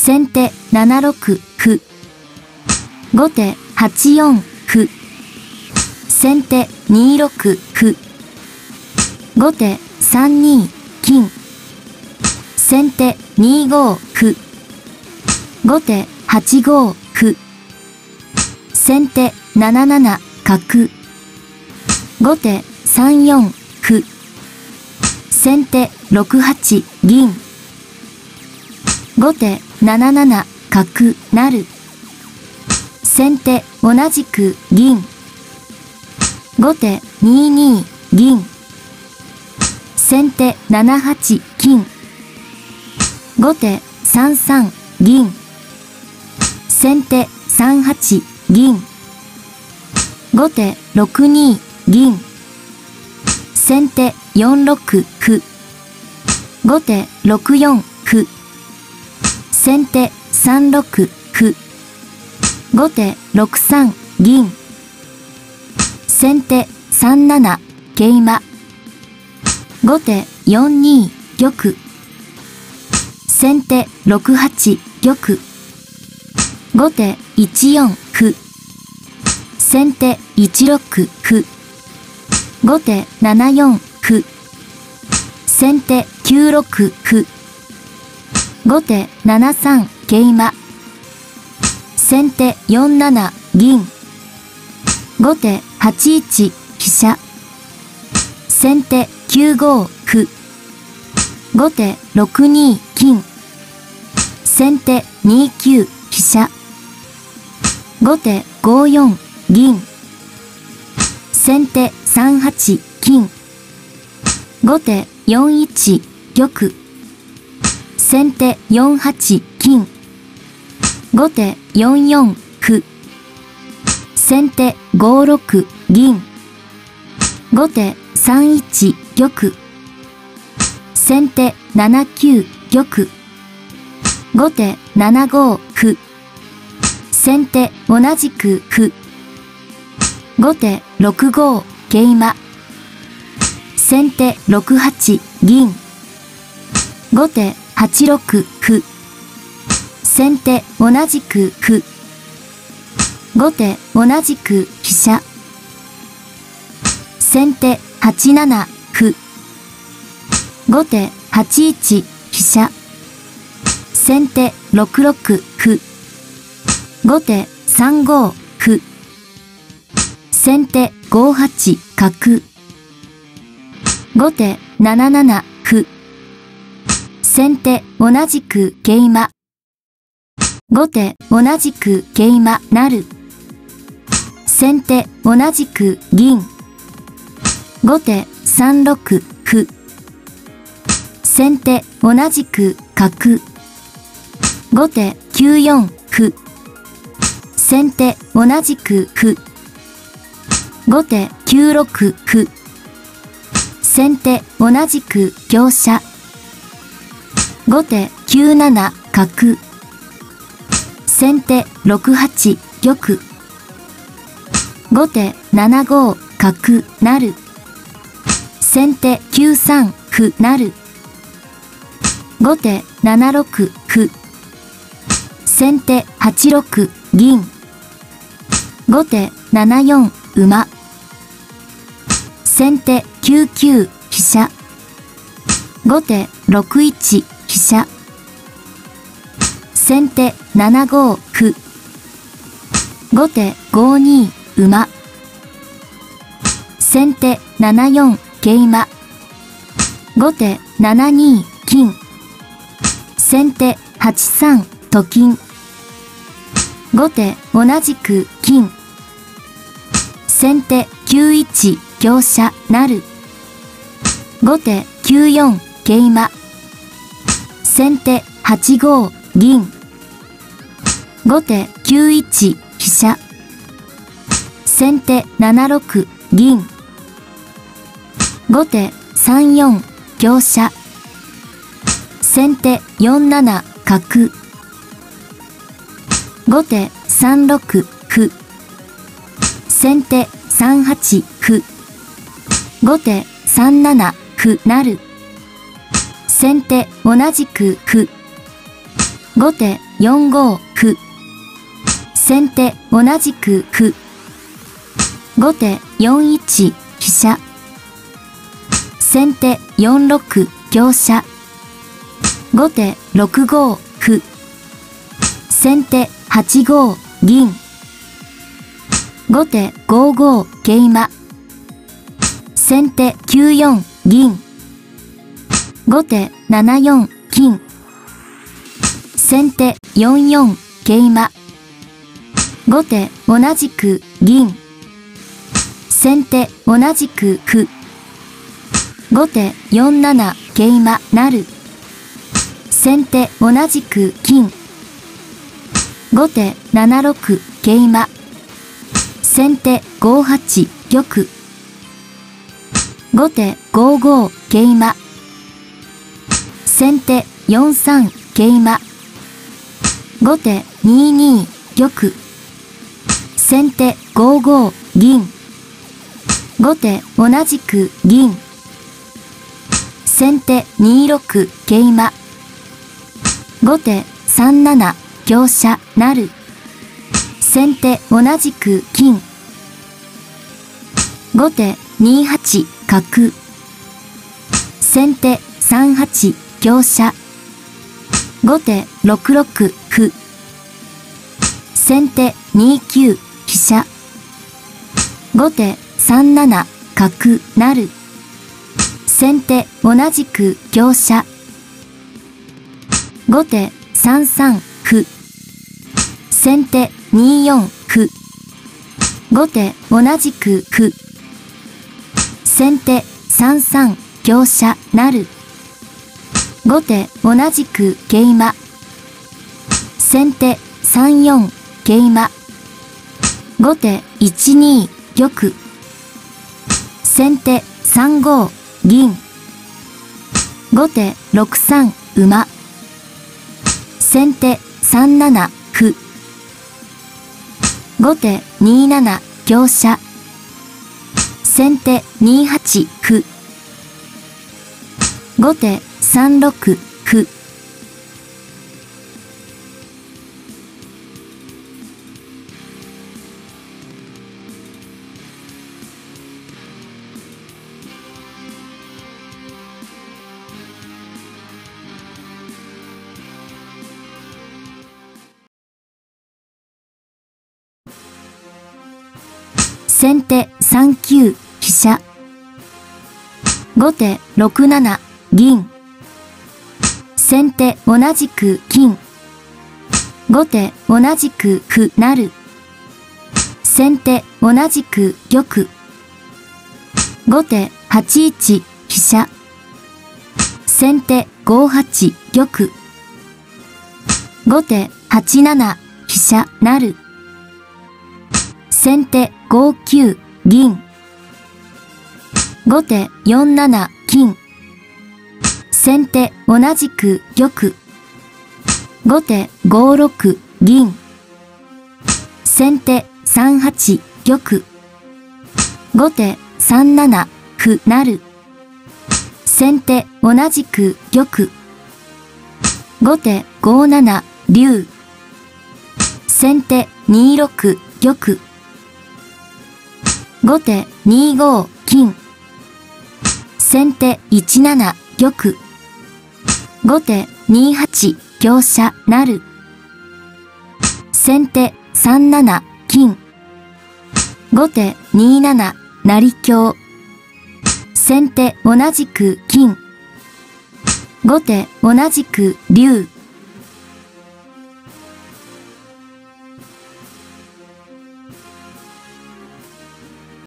先手7六歩。後手8四歩。先手2六歩。後手3二金。先手2五歩。後手8五歩。先手7七角。後手3四歩。先手6八銀。後手7七角成。先手同じく銀。後手2二銀。先手7八金。後手3三銀。先手3八銀。後手6二銀。先手4六歩。後手6四歩。先手3六歩。後手6三銀。先手3七桂馬。後手4二玉。先手6八玉。後手1四歩。先手1六歩。後手7四歩。先手9六歩。後手7三桂馬。先手4七銀。後手8一飛車。先手9五歩。後手6二金。先手2九飛車。後手5四銀。先手3八金。後手4一玉。先手4八金。後手4四歩。先手5六銀。後手3一玉。先手7九玉。後手7五歩。先手同じく歩。後手6五桂馬。先手6八銀。後手8六歩。先手同じく歩。後手同じく飛車。先手8七歩。後手8一飛車。先手6六歩。後手3五歩。先手5八角。後手7七。先手同じく桂馬。後手同じく桂馬成。先手同じく銀。後手3六歩。先手同じく角。後手9四歩。先手同じく歩。後手9六歩。先手同じく香車。後手9七角。先手6八玉。後手7五角成。先手9三歩成。後手7六歩。先手8六銀。後手7四馬。先手9九飛車。後手6一車。先手7五歩。後手5二馬。先手7四桂馬。後手7二金。先手8三と金。後手同じく金。先手9一香車成。後手9四桂馬。先手8五銀。後手9一飛車。先手7六銀。後手3四香車。先手4七角。後手3六歩。先手3八歩。後手3七歩成。先手同じく歩。後手4五歩。先手同じく歩。後手4一飛車。先手4六香車。後手6五歩。先手8五銀。後手5五桂馬。先手9四銀。後手7四金。先手4四桂馬。後手同じく銀。先手同じく歩。後手4七桂馬成。先手同じく金。後手7六桂馬。先手5八玉。後手5五桂馬。先手4三桂馬。後手2二玉。先手5五銀。後手同じく銀。先手2六桂馬。後手3七香車成。先手同じく金。後手2八角。先手3八香車。後手6六歩。先手2九飛車。後手3七角成。先手同じく香車。後手3三歩。先手2四歩。後手同じく歩。先手3三香車成。後手同じく桂馬。先手3四桂馬。後手1二玉。先手3五銀。後手6三馬。先手3七歩。後手2七香車。先手2八歩。後手3六歩。先手3九飛車。後手6七銀。先手同じく金。後手同じく歩成。先手同じく玉。後手8一飛車。先手5八玉。後手8七飛車成。先手5九銀。後手4七金。先手同じく玉。後手5六銀。先手3八玉。後手3七歩成。先手同じく玉。後手5七竜。先手2六玉。後手2五金。先手1七玉。後手2八香車成。先手3七金。後手2七成香。先手同じく金。後手同じく竜。